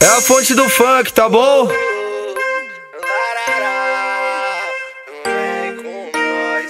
É a fonte do funk, tá bom?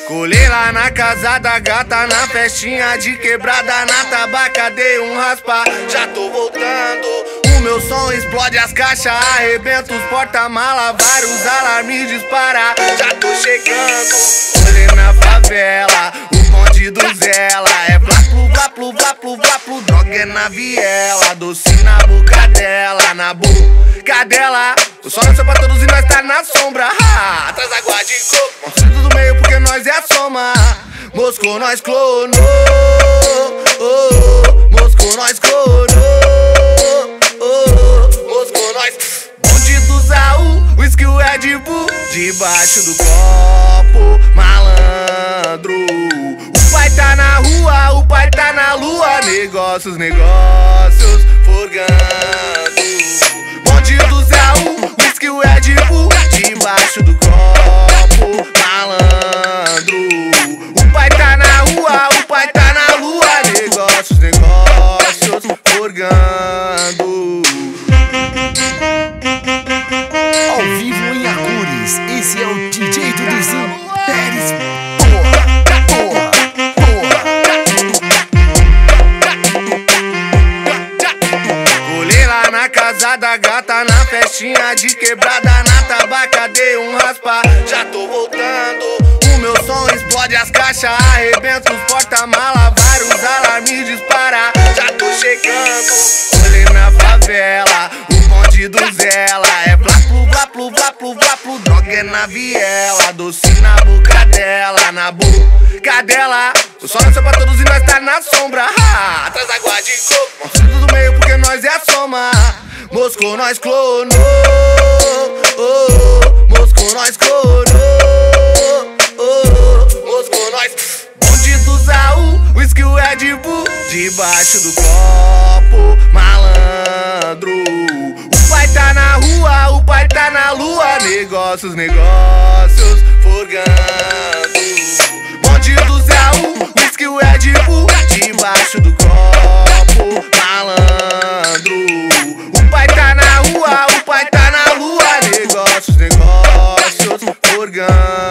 Colei lá na casa da gata, na festinha de quebrada, na tabaca dei um raspa. Já tô voltando, o meu som explode as caixas, arrebenta os porta-mala, vários alarmes dispara. Já tô chegando, olhei na favela, o bonde do Zela é blaplu, blaplu, blaplu, blaplu, droga é na viela, doce na boca dela, na boca dela. O sol nasceu pra todos e nós tá na sombra. Atrás da guarda de coco. Monstro do meio porque nós é a soma. Moscou nós clonou. Oh, oh. Moscou nós clonou. Oh, Moscou nós. Bonde do Zaú, whisky o Red Bull. Debaixo do copo, Negócios, negócios, forgando. Bonde do Zaú, whisky o Red Bull. Debaixo do festinha de quebrada, na tabaca dei um raspa. Já tô voltando, o meu som explode as caixas, arrebenta os porta-mala, vários alarmes dispara. Já tô chegando, olhei na favela, o bonde do Zela é blaplu, blaplu, blaplu, blaplu, droga é na viela, doce na boca dela, na boca dela. O sol nasceu pra todos e nós tá na sombra. Ha! Atrás da guarda de coco, monstro do meio porque nós é a soma. Moscou nós clonou. Oh, oh. Moscou nós clonou. Oh, Moscou nós. Bonde do Zaú, whisky o Red Bull. Debaixo do copo, malandro. O pai tá na rua, o pai tá na lua. Negócios, negócios, forgando. cigano.